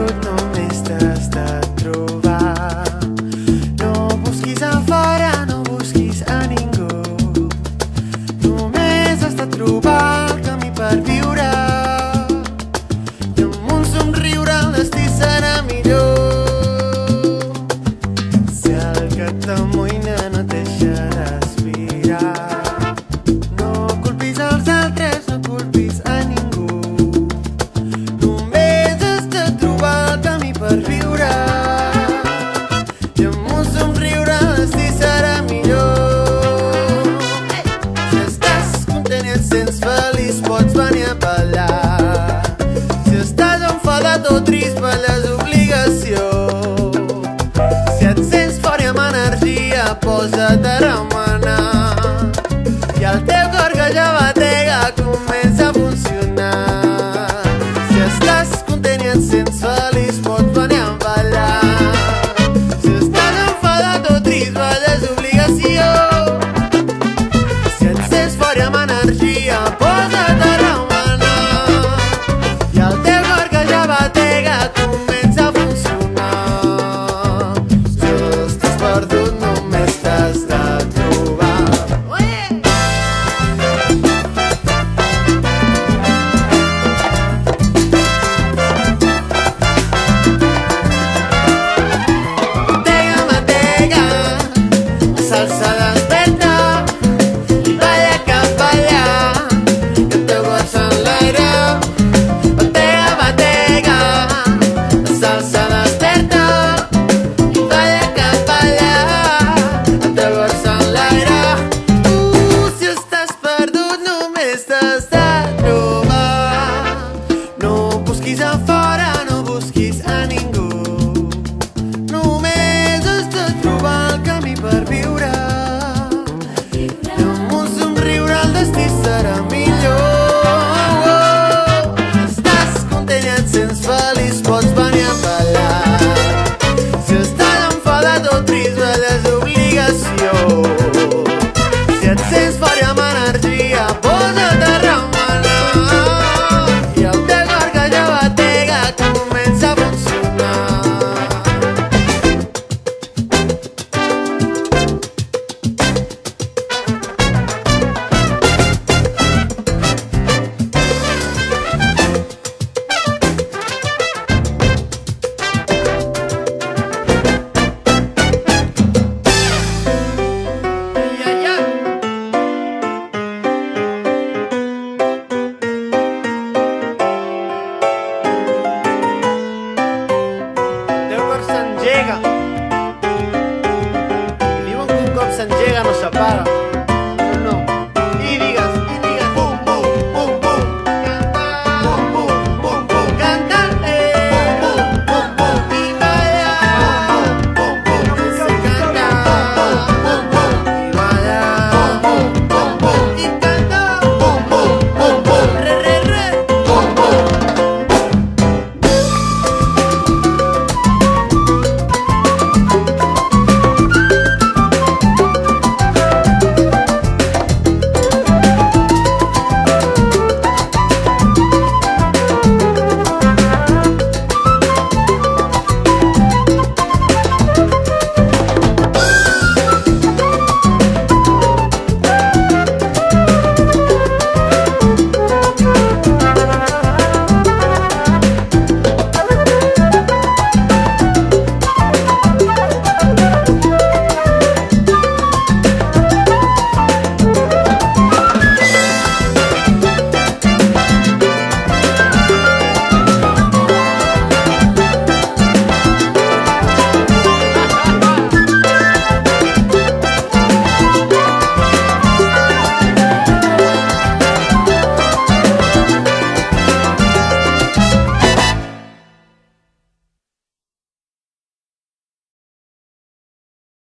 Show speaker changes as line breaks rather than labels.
одну o trist per les. Si et sents fora amb energia, posa't a remenar. I el teu sisters. Lléganos a parar.